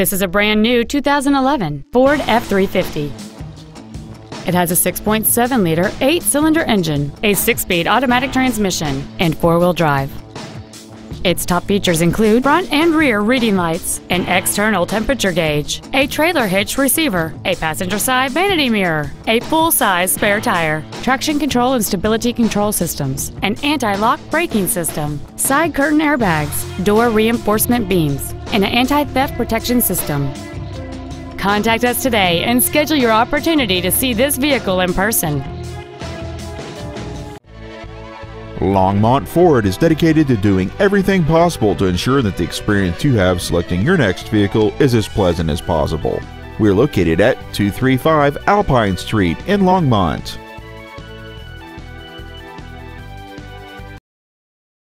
This is a brand new 2011 Ford F-350. It has a 6.7 liter, 8 cylinder engine, a 6 speed automatic transmission, and 4 wheel drive. Its top features include front and rear reading lights, an external temperature gauge, a trailer hitch receiver, a passenger side vanity mirror, a full size spare tire, traction control and stability control systems, an anti lock braking system, side curtain airbags, door reinforcement beams, and an anti theft protection system. Contact us today and schedule your opportunity to see this vehicle in person. Longmont Ford is dedicated to doing everything possible to ensure that the experience you have selecting your next vehicle is as pleasant as possible. We're located at 235 Alpine Street in Longmont.